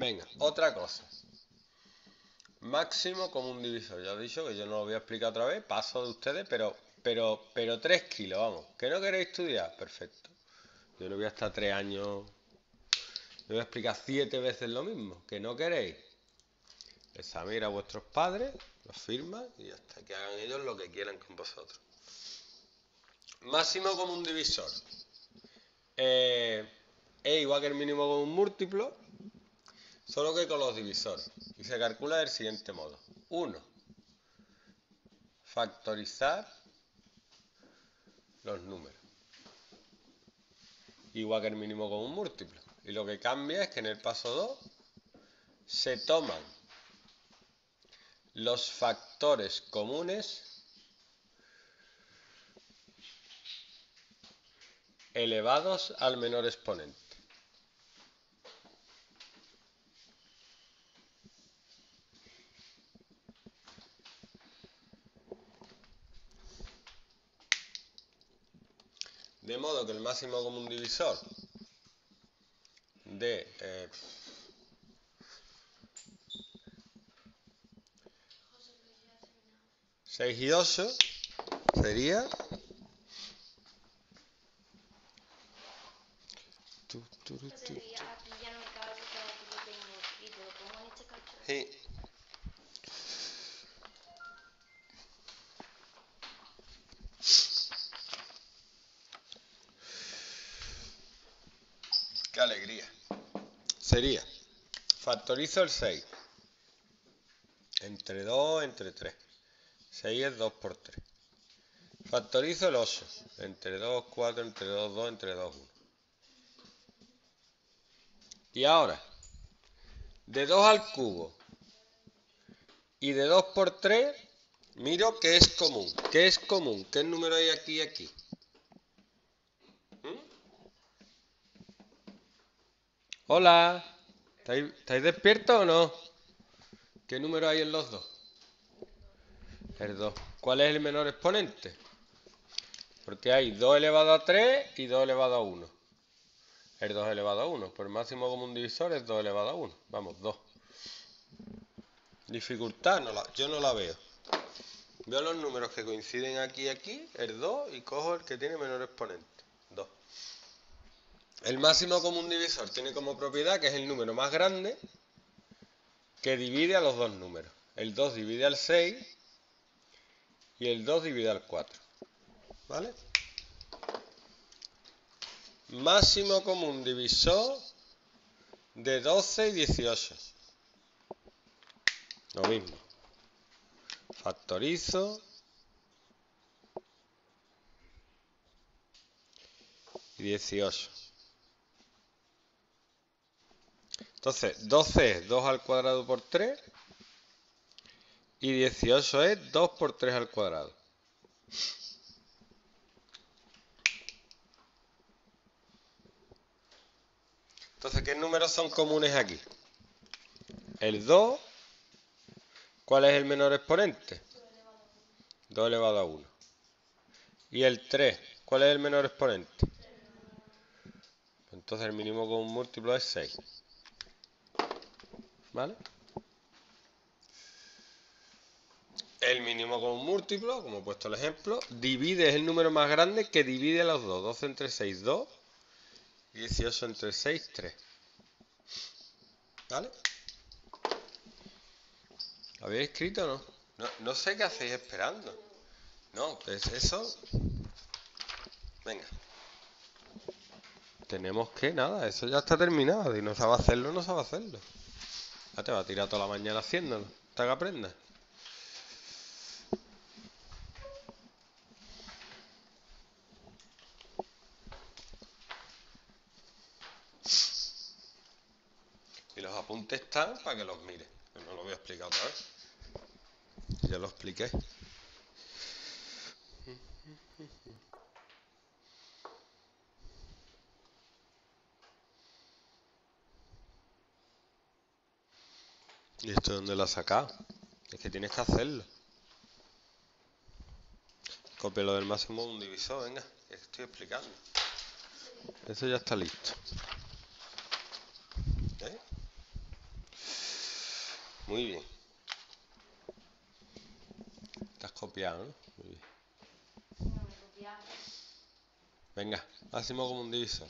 Venga, otra cosa. Máximo común divisor. Ya he dicho que yo no lo voy a explicar otra vez. Paso de ustedes, pero, pero, pero 3 kilos, vamos. ¿Que no queréis estudiar? Perfecto. Yo no voy a estar 3 años. Yo voy a explicar 7 veces lo mismo. ¿Que no queréis? Examina a vuestros padres, los firman y hasta que hagan ellos lo que quieran con vosotros. Máximo común divisor. Eh, es igual que el mínimo común múltiplo, solo que con los divisores. Y se calcula del siguiente modo. 1. Factorizar los números. Igual que el mínimo común múltiplo. Y lo que cambia es que en el paso 2 se toman los factores comunes elevados al menor exponente. De modo que el máximo común divisor de eh, 6 y 8 sería tu, Qué alegría. Sería, factorizo el 6. Entre 2, entre 3. 6 es 2 por 3. Factorizo el 8. Entre 2, 4, entre 2, 2, entre 2, 1. Y ahora, de 2 al cubo y de 2 por 3, miro que es común. ¿Qué es común? ¿Qué número hay aquí y aquí? Hola, ¿estáis, estáis despiertos o no? ¿Qué número hay en los dos? El 2. ¿Cuál es el menor exponente? Porque hay 2 elevado a 3 y 2 elevado a 1. El 2 elevado a 1. Por el máximo común divisor es 2 elevado a 1. Vamos, 2. Dificultad, no la- yo no la veo. Veo los números que coinciden aquí y aquí, el 2, y cojo el que tiene menor exponente. 2. El máximo común divisor tiene como propiedad que es el número más grande que divide a los dos números. El 2 divide al 6 y el 2 divide al 4. ¿Vale? Máximo común divisor de 12 y 18. Lo mismo. Factorizo. Y 18. Entonces, 12 es 2 al cuadrado por 3. Y 18 es 2 por 3 al cuadrado. Entonces, ¿qué números son comunes aquí? El 2. ¿Cuál es el menor exponente? 2 elevado a 1. Y el 3. ¿Cuál es el menor exponente? Entonces el mínimo común múltiplo es 6. ¿Vale? El mínimo común múltiplo, como he puesto el ejemplo, divide es el número más grande que divide a los dos. 12 entre 6, 2. Y 18 entre 6, 3. ¿Vale? ¿Lo habéis escrito o no? no? No sé qué hacéis esperando. No, pues eso... Venga. Tenemos que, nada, eso ya está terminado. Y no sabe hacerlo, no sabe hacerlo. Ya te va a tirar toda la mañana haciéndolo. Hasta que aprendas. Y los apuntes están para que los mires. No lo voy a explicar otra vez. Ya lo expliqué. ¿Y esto de dónde lo has sacado? Es que tienes que hacerlo. Copia lo del máximo un divisor, venga, que estoy explicando. Eso ya está listo. ¿Eh? Muy bien. Te has copiado, ¿no? Muy bien. Venga, máximo común divisor.